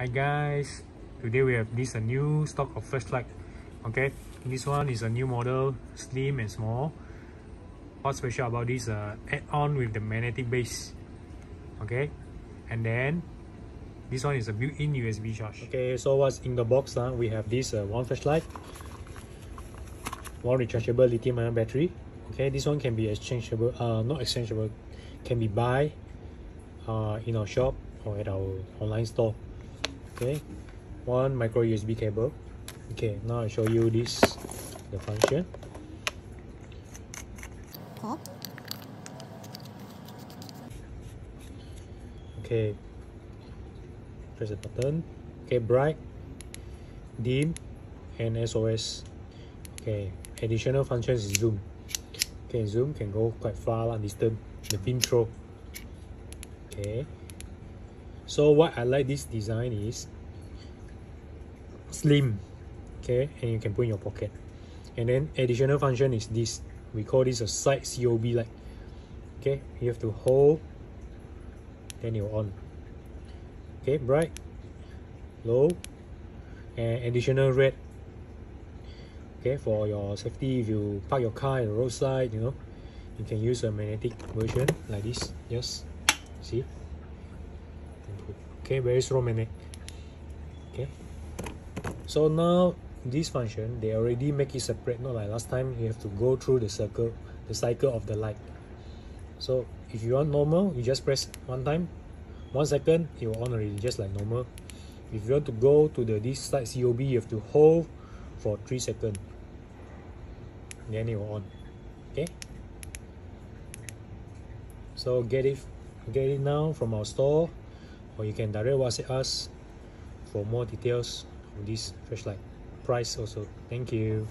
Hi guys, today we have this a new stock of flashlight. Okay, this one is a new model, slim and small. What's special about this? Uh, add-on with the magnetic base. Okay, and then this one is a built-in USB charge. Okay, so what's in the box? Uh, we have this uh, one flashlight, one rechargeable lithium-ion battery. Okay, this one can be exchangeable. Uh, not exchangeable, can be buy uh, in our shop or at our online store okay. One micro USB cable. Okay now I show you this the function. Okay. Press the button. Okay bright dim and SOS okay additional functions is zoom. Okay zoom can go quite far long distance the pin throw. Okay. So what I like this design is slim okay and you can put in your pocket. And then additional function is this. We call this a side COB light okay you have to hold then you're on. Okay bright low and additional red. Okay for your safety if you park your car at the roadside you know you can use a magnetic version like this. Yes see? Okay very strong magnet. Okay so now this function they already make it separate. Not like last time you have to go through the circle the cycle of the light. So if you want normal you just press one time. One second it will on already just like normal. If you want to go to the this side COB you have to hold for three seconds then it will on. Okay? So get it get it now from our store or you can direct WhatsApp us for more details this flashlight price also. Thank you